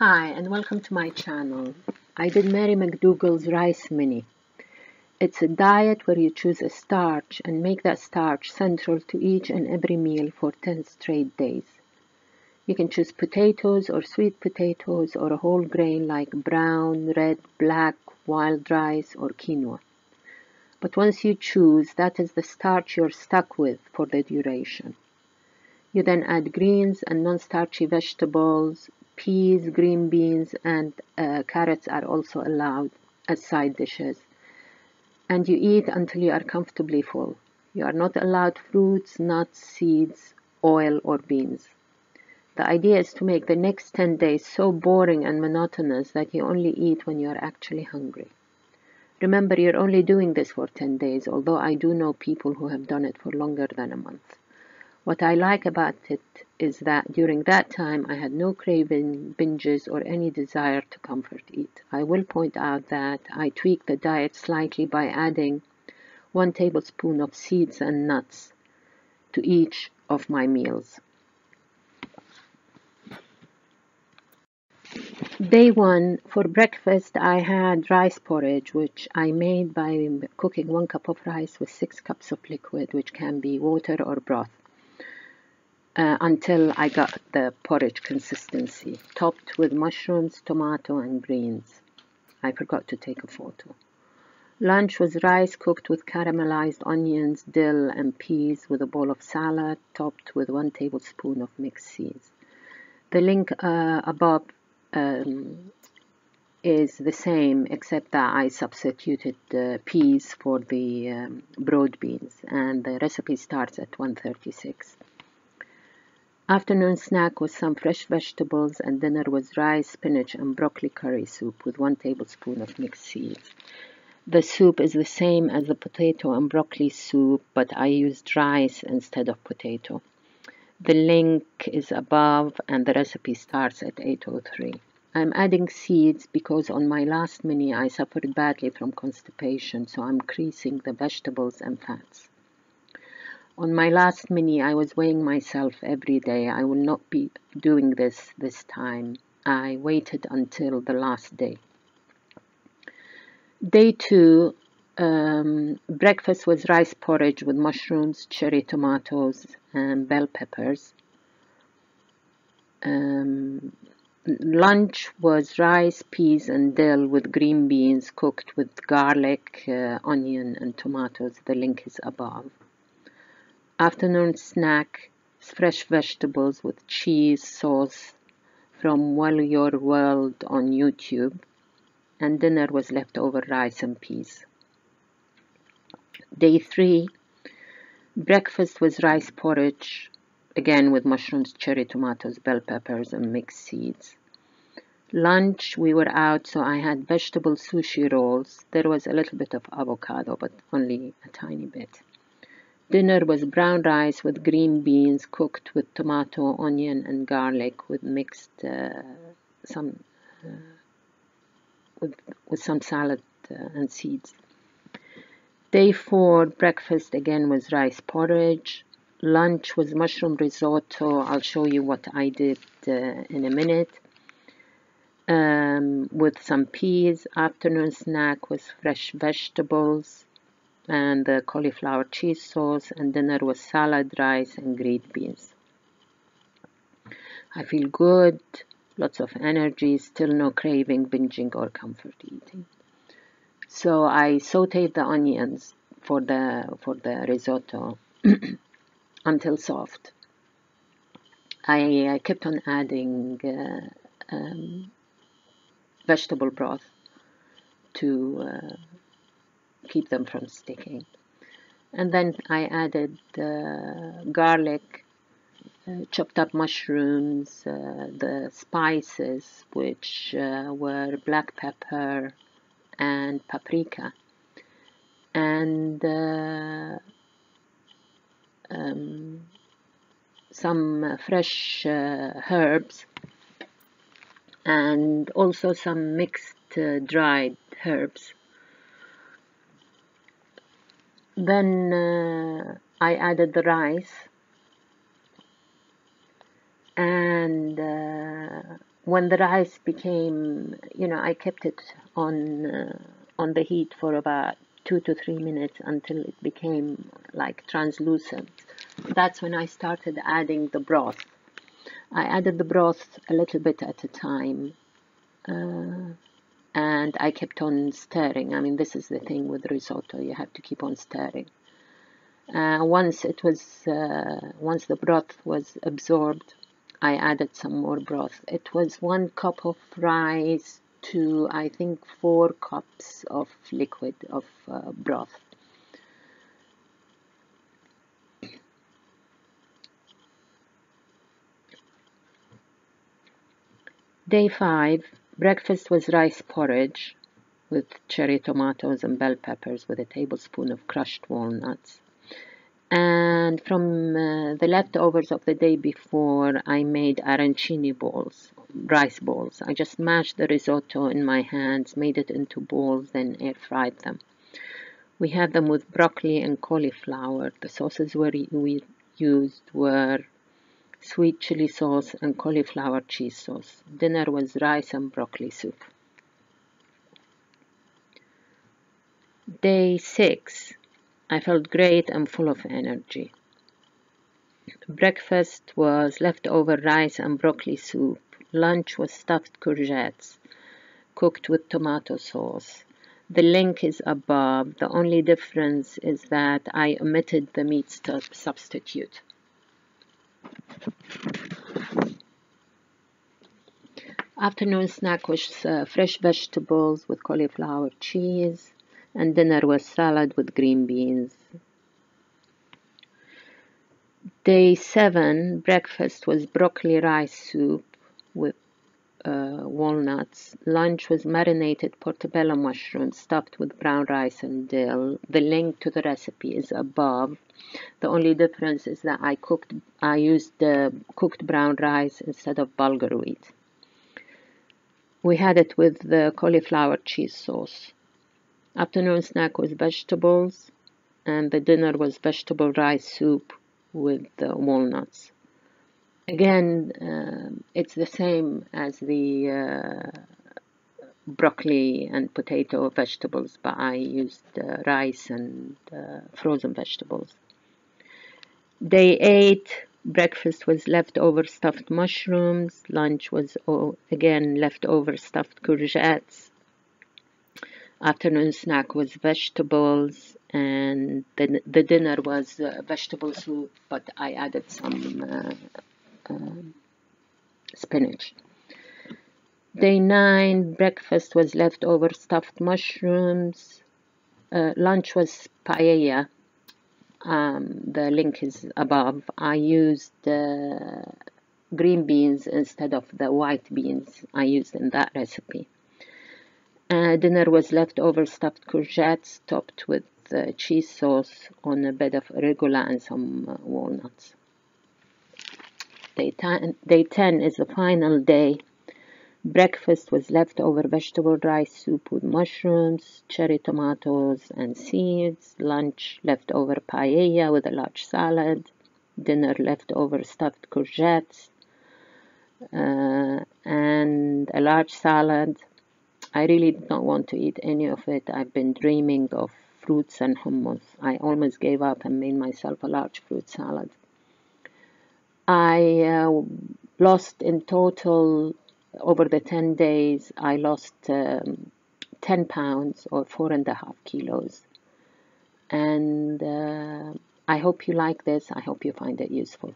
Hi and welcome to my channel. I did Mary McDougall's Rice Mini. It's a diet where you choose a starch and make that starch central to each and every meal for 10 straight days. You can choose potatoes or sweet potatoes or a whole grain like brown, red, black, wild rice or quinoa. But once you choose, that is the starch you're stuck with for the duration. You then add greens and non-starchy vegetables, peas, green beans, and uh, carrots are also allowed as side dishes. And you eat until you are comfortably full. You are not allowed fruits, nuts, seeds, oil, or beans. The idea is to make the next 10 days so boring and monotonous that you only eat when you are actually hungry. Remember, you're only doing this for 10 days, although I do know people who have done it for longer than a month. What I like about it is that during that time I had no craving, binges, or any desire to comfort eat. I will point out that I tweaked the diet slightly by adding one tablespoon of seeds and nuts to each of my meals. Day one, for breakfast, I had rice porridge, which I made by cooking one cup of rice with six cups of liquid, which can be water or broth uh, until I got the porridge consistency, topped with mushrooms, tomato, and greens. I forgot to take a photo. Lunch was rice cooked with caramelized onions, dill, and peas with a bowl of salad topped with one tablespoon of mixed seeds. The link uh, above um, is the same except that I substituted peas for the um, broad beans and the recipe starts at 136. Afternoon snack was some fresh vegetables and dinner was rice, spinach and broccoli curry soup with one tablespoon of mixed seeds. The soup is the same as the potato and broccoli soup, but I used rice instead of potato. The link is above and the recipe starts at 803. I'm adding seeds because on my last mini I suffered badly from constipation, so I'm increasing the vegetables and fats. On my last mini, I was weighing myself every day. I will not be doing this this time. I waited until the last day. Day two, um, breakfast was rice porridge with mushrooms, cherry tomatoes, and bell peppers. Um, lunch was rice, peas, and dill with green beans cooked with garlic, uh, onion, and tomatoes. The link is above. Afternoon snack fresh vegetables with cheese sauce from Your World on YouTube, and dinner was leftover rice and peas. Day three, breakfast was rice porridge, again with mushrooms, cherry tomatoes, bell peppers, and mixed seeds. Lunch, we were out, so I had vegetable sushi rolls. There was a little bit of avocado, but only a tiny bit. Dinner was brown rice with green beans cooked with tomato, onion, and garlic with mixed uh, some uh, with, with some salad uh, and seeds. Day four, breakfast again was rice porridge. Lunch was mushroom risotto. I'll show you what I did uh, in a minute. Um, with some peas. Afternoon snack was fresh vegetables and the cauliflower cheese sauce and dinner was salad, rice and green beans. I feel good, lots of energy, still no craving, binging or comfort eating. So I sauteed the onions for the for the risotto until soft. I, I, kept on adding uh, um, vegetable broth to uh, keep them from sticking. And then I added uh, garlic, uh, chopped up mushrooms, uh, the spices, which uh, were black pepper and paprika, and uh, um, some fresh uh, herbs, and also some mixed dried herbs then uh, I added the rice and uh, when the rice became, you know, I kept it on uh, on the heat for about two to three minutes until it became like translucent. That's when I started adding the broth. I added the broth a little bit at a time. And I kept on stirring. I mean, this is the thing with risotto, you have to keep on stirring. Uh, once it was, uh, once the broth was absorbed, I added some more broth. It was one cup of rice to, I think, four cups of liquid of uh, broth. Day five, breakfast was rice porridge with cherry tomatoes and bell peppers with a tablespoon of crushed walnuts. And from uh, the leftovers of the day before, I made arancini balls, rice balls. I just mashed the risotto in my hands, made it into balls, then air fried them. We had them with broccoli and cauliflower. The sauces we used were sweet chili sauce and cauliflower cheese sauce. Dinner was rice and broccoli soup. Day 6. I felt great and full of energy. Breakfast was leftover rice and broccoli soup. Lunch was stuffed courgettes cooked with tomato sauce. The link is above. The only difference is that I omitted the meat substitute. Afternoon snack was uh, fresh vegetables with cauliflower cheese, and dinner was salad with green beans. Day 7, breakfast was broccoli rice soup with uh, walnuts. Lunch was marinated portobello mushrooms stuffed with brown rice and dill. The link to the recipe is above. The only difference is that I cooked, I used the cooked brown rice instead of bulgur wheat. We had it with the cauliflower cheese sauce. Afternoon snack was vegetables, and the dinner was vegetable rice soup with the walnuts. Again, uh, it's the same as the uh, broccoli and potato vegetables, but I used uh, rice and uh, frozen vegetables. Day 8, breakfast was leftover stuffed mushrooms, lunch was oh, again leftover stuffed courgettes, afternoon snack was vegetables, and the, the dinner was uh, vegetable soup, but I added some uh, spinach. Day 9, breakfast was leftover stuffed mushrooms, uh, lunch was paella um, the link is above. I used uh, green beans instead of the white beans I used in that recipe. Uh, dinner was leftover stuffed courgettes topped with uh, cheese sauce on a bed of arugula and some uh, walnuts. Day 10, day 10 is the final day Breakfast was leftover vegetable rice soup with mushrooms, cherry tomatoes, and seeds. Lunch leftover paella with a large salad. Dinner leftover stuffed courgettes uh, and a large salad. I really did not want to eat any of it. I've been dreaming of fruits and hummus. I almost gave up and made myself a large fruit salad. I uh, lost in total over the 10 days, I lost um, 10 pounds or four and a half kilos. And uh, I hope you like this. I hope you find it useful.